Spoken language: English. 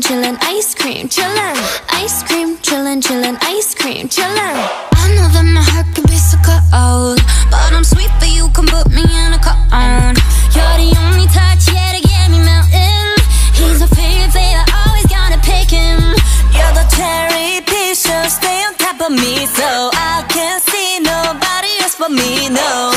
chillin', chillin', ice cream, chillin'. Ice cream, chillin', chillin', ice cream, chillin'. I know that my heart can be so cold, but I'm sweet for you, come put me in a cone. You're the only touch, yeah, to get me melting. He's a favorite, always gotta pick him. You're the cherry piece, so stay on top of me So I can't see nobody else but me, no